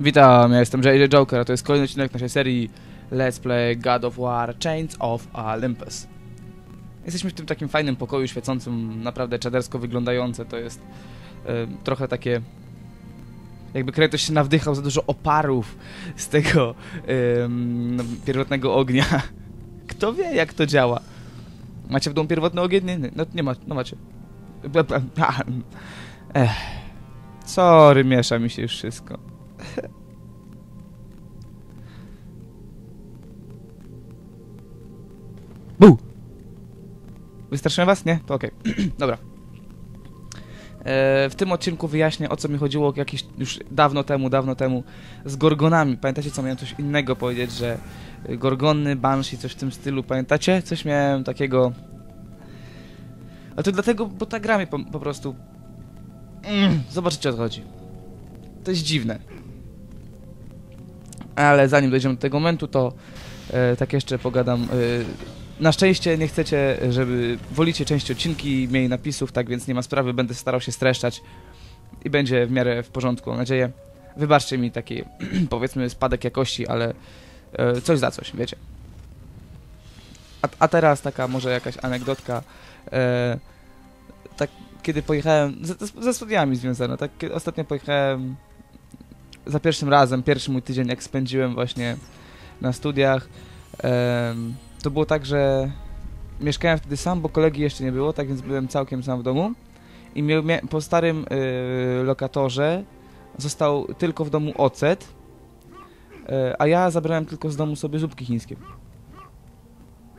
Witam, ja jestem JJ Joker, a to jest kolejny odcinek naszej serii Let's Play God of War Chains of Olympus. Jesteśmy w tym takim fajnym pokoju świecącym, naprawdę czadersko wyglądające, to jest e, trochę takie... Jakby Kratos się nawdychał za dużo oparów z tego em, no, pierwotnego ognia. Kto wie, jak to działa? Macie w domu pierwotny ogień? Nie, nie, no nie ma, no macie. Ech. Sorry, miesza mi się już wszystko. Bu! Wystraszyłem was? Nie? To okej. Dobra. E, w tym odcinku wyjaśnię, o co mi chodziło jakieś już dawno temu, dawno temu z Gorgonami. Pamiętacie, co miałem coś innego powiedzieć, że Gorgony, Banshee, coś w tym stylu. Pamiętacie? Coś miałem takiego... A to dlatego, bo ta gra mnie po, po prostu... Mm, zobaczycie, o co chodzi. To jest dziwne. Ale zanim dojdziemy do tego momentu, to e, tak jeszcze pogadam. E, na szczęście nie chcecie, żeby wolicie część odcinki, mniej napisów, tak więc nie ma sprawy, będę starał się streszczać i będzie w miarę w porządku, mam nadzieję. Wybaczcie mi taki, powiedzmy, spadek jakości, ale e, coś za coś, wiecie. A, a teraz taka może jakaś anegdotka. E, tak, kiedy pojechałem, ze, ze studiami związana, tak, ostatnio pojechałem za pierwszym razem, pierwszy mój tydzień, jak spędziłem właśnie na studiach, em, to było tak, że mieszkałem wtedy sam, bo kolegi jeszcze nie było, tak więc byłem całkiem sam w domu i po starym y, lokatorze został tylko w domu ocet, y, a ja zabrałem tylko z domu sobie zupki chińskie.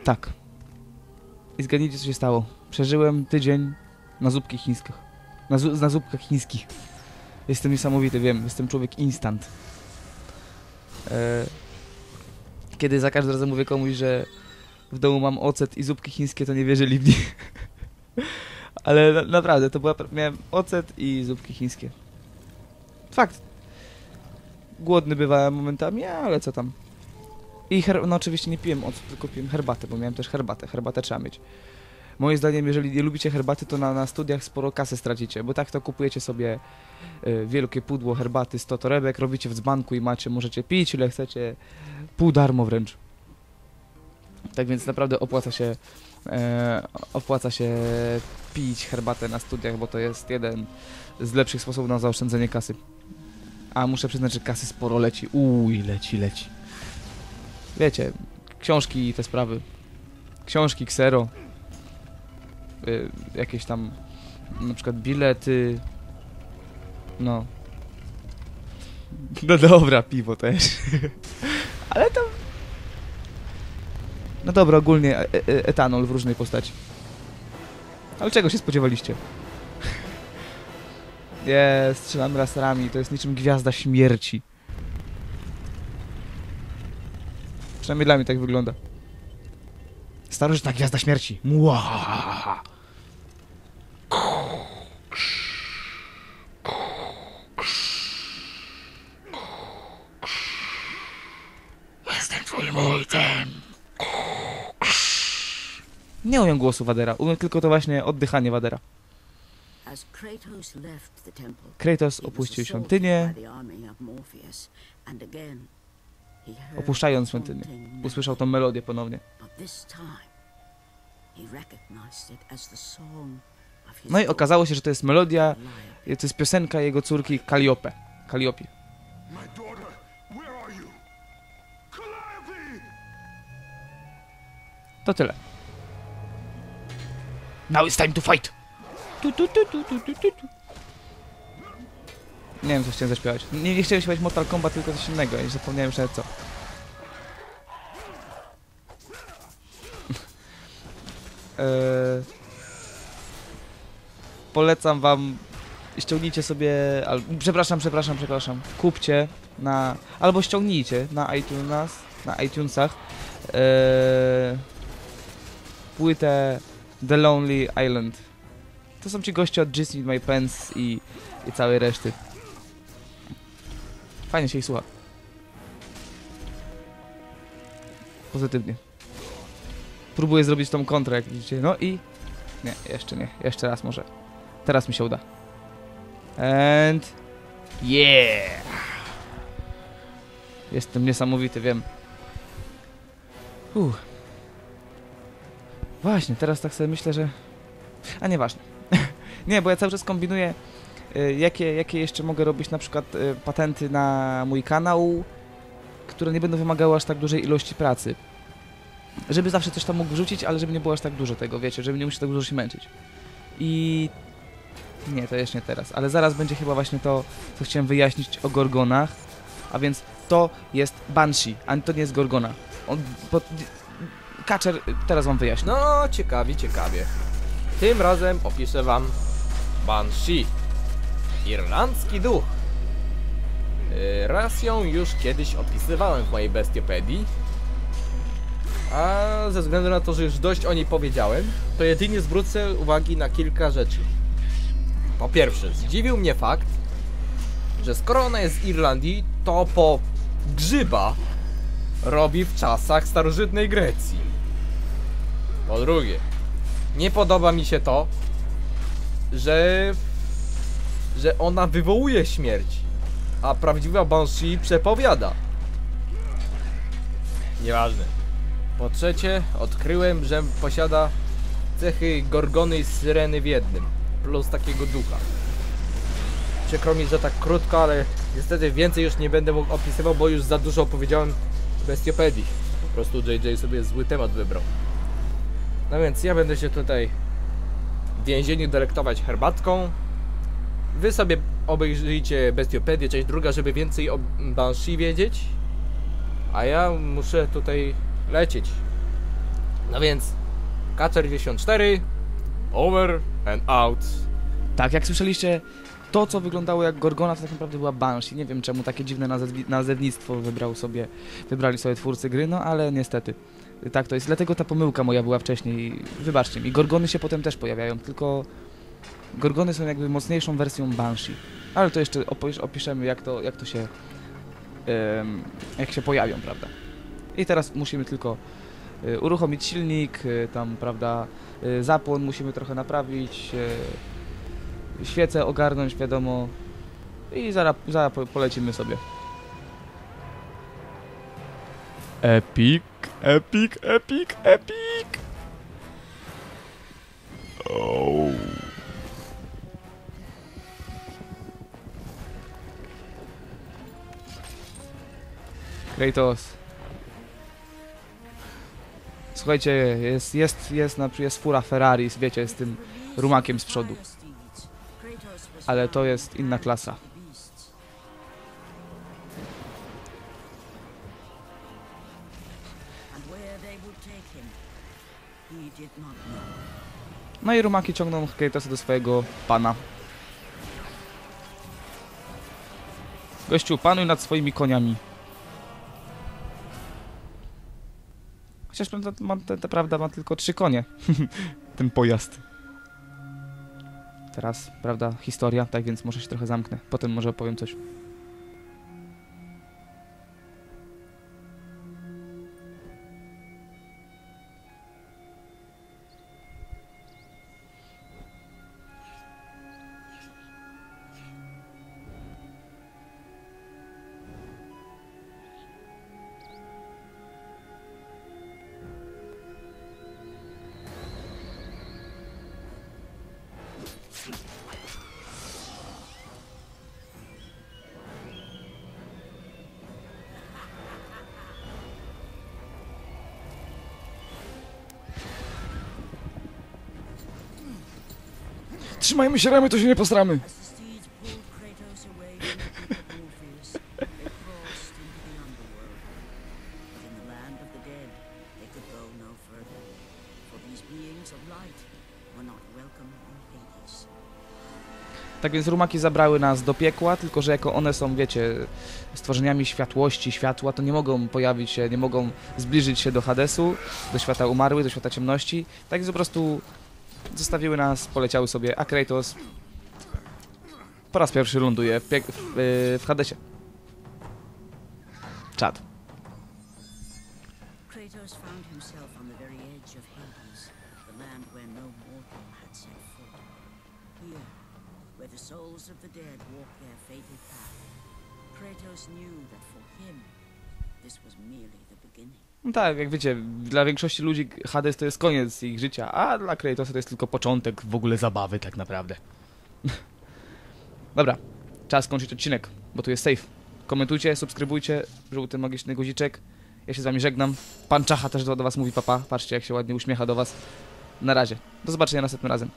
Tak. I zgadnijcie, co się stało. Przeżyłem tydzień na zupki chińskich. Na, zu, na zupkach chińskich. Jestem niesamowity, wiem, jestem człowiek instant. E, kiedy za każdym razem mówię komuś, że w domu mam ocet i zupki chińskie, to nie wierzyli w mnie. Ale na, naprawdę, to była, miałem ocet i zupki chińskie. Fakt. Głodny bywałem momentami, ale co tam. I her- no oczywiście nie piłem ocet, tylko piłem herbatę, bo miałem też herbatę. Herbatę trzeba mieć. Moim zdaniem, jeżeli nie lubicie herbaty, to na, na studiach sporo kasy stracicie, bo tak to kupujecie sobie y, wielkie pudło herbaty, 100 torebek, robicie w dzbanku i macie, możecie pić ile chcecie, pół darmo wręcz. Tak więc naprawdę opłaca się e, opłaca się pić herbatę na studiach, bo to jest jeden z lepszych sposobów na zaoszczędzenie kasy. A muszę przyznać, że kasy sporo leci. Uj, leci, leci. Wiecie, książki i te sprawy. Książki, ksero. Y, jakieś tam na przykład bilety. No. No dobra, piwo też. Ale to. No dobra, ogólnie e e etanol w różnej postaci. Ale czego się spodziewaliście? Jest, strzelam laserami, to jest niczym gwiazda śmierci. Przynajmniej dla mnie tak wygląda. Starożytna gwiazda śmierci. Muahaha. Nie umiem głosu Wadera, umiem tylko to właśnie oddychanie Wadera. Kratos opuścił świątynię, opuszczając świątynię. Usłyszał tą melody, melodię ponownie. No i okazało się, że to jest melodia, to jest piosenka jego córki you? Calliope! To tyle. Now it's time to fight! Tu, tu, tu, tu, tu, tu, tu, tu. Nie wiem, co chciałem zaśpiewać. Nie, nie chciałem śpiewać Mortal Kombat, tylko coś innego. Już zapomniałem już nawet co. eee, polecam wam ściągnijcie sobie, al, przepraszam, przepraszam, przepraszam, kupcie na, albo ściągnijcie na iTunes, na iTunesach eee, płytę The Lonely Island. To są ci goście od Just Need My Pants i, i całej reszty. Fajnie się ich słucha. Pozytywnie. Próbuję zrobić tą kontrę, jak widzicie. No i... Nie, jeszcze nie. Jeszcze raz może. Teraz mi się uda. And... Yeah! Jestem niesamowity, wiem. Uff. Właśnie, teraz tak sobie myślę, że... A nieważne. nie, bo ja cały czas kombinuję, y, jakie, jakie jeszcze mogę robić na przykład y, patenty na mój kanał, które nie będą wymagały aż tak dużej ilości pracy. Żeby zawsze coś tam mógł wrzucić, ale żeby nie było aż tak dużo tego, wiecie, żeby nie musiał tak dużo się męczyć. I... Nie, to jeszcze nie teraz, ale zaraz będzie chyba właśnie to, co chciałem wyjaśnić o Gorgonach, a więc to jest Banshee, a to nie jest Gorgona. On, Kaczer, teraz wam wyjaśnię. No, ciekawie, ciekawie. Tym razem opiszę wam Banshee. Irlandzki duch. Yy, Raz ją już kiedyś opisywałem w mojej bestiopedii. A ze względu na to, że już dość o niej powiedziałem, to jedynie zwrócę uwagi na kilka rzeczy. Po pierwsze, zdziwił mnie fakt, że skoro ona jest z Irlandii, to po grzyba robi w czasach starożytnej Grecji. Po drugie, nie podoba mi się to, że że ona wywołuje śmierć, a prawdziwa Banshee przepowiada. Nieważne. Po trzecie, odkryłem, że posiada cechy Gorgony i Syreny w jednym, plus takiego ducha. Przykro mi, że tak krótko, ale niestety więcej już nie będę mógł opisywał, bo już za dużo opowiedziałem w Bestiopedii. Po prostu JJ sobie zły temat wybrał. No więc ja będę się tutaj w więzieniu delektować herbatką. Wy sobie obejrzyjcie Bestiopedię, część druga, żeby więcej o Banshee wiedzieć. A ja muszę tutaj lecieć. No więc K94 Over and out. Tak, jak słyszeliście, to co wyglądało jak Gorgona, to tak naprawdę była Banshee. Nie wiem czemu takie dziwne nazewni- nazewnictwo wybrał sobie, wybrali sobie twórcy gry, no ale niestety. Tak to jest, dlatego ta pomyłka moja była wcześniej. Wybaczcie mi, Gorgony się potem też pojawiają, tylko Gorgony są jakby mocniejszą wersją Banshee. Ale to jeszcze opisz, opiszemy jak to, jak to się em, jak się pojawią, prawda? I teraz musimy tylko y, uruchomić silnik, y, tam, prawda, y, zapłon musimy trochę naprawić, y, świecę ogarnąć, wiadomo. I zaraz, zaraz po- polecimy sobie. Epic, epic, epic, epic! Oh. Kratos. Słuchajcie, jest, jest, jest, na, jest fura Ferrari, wiecie, z tym rumakiem z przodu. Ale to jest inna klasa. No i rumaki ciągną Kratosa do swojego pana. Gościu, panuj nad swoimi koniami. Chociaż ma, ta, ta prawda ma tylko trzy konie. Ten pojazd. Teraz, prawda, historia, tak więc może się trochę zamknę. Potem może opowiem coś. Of light were not welcome in Hades. Tak więc rumaki zabrały nas do piekła, tylko że jako one są, wiecie, stworzeniami światłości, światła, to nie mogą pojawić się, nie mogą zbliżyć się do Hadesu, do świata umarłych, do świata ciemności. Tak więc po prostu zostawiły nas, poleciały sobie, a Kratos po raz pierwszy ląduje w, w, yy, w Hadesie. Czad. Kratos Hades, no Kratos knew that for him, this was merely the beginning. No tak, jak wiecie, dla większości ludzi Hades to jest koniec ich życia, a dla Kratosa to jest tylko początek w ogóle zabawy tak naprawdę. Dobra, czas kończyć odcinek, bo tu jest safe. Komentujcie, subskrybujcie, żółty magiczny guziczek. Ja się z wami żegnam. Pan Czacha też do was mówi papa. Patrzcie jak się ładnie uśmiecha do was. Na razie. Do zobaczenia następnym razem.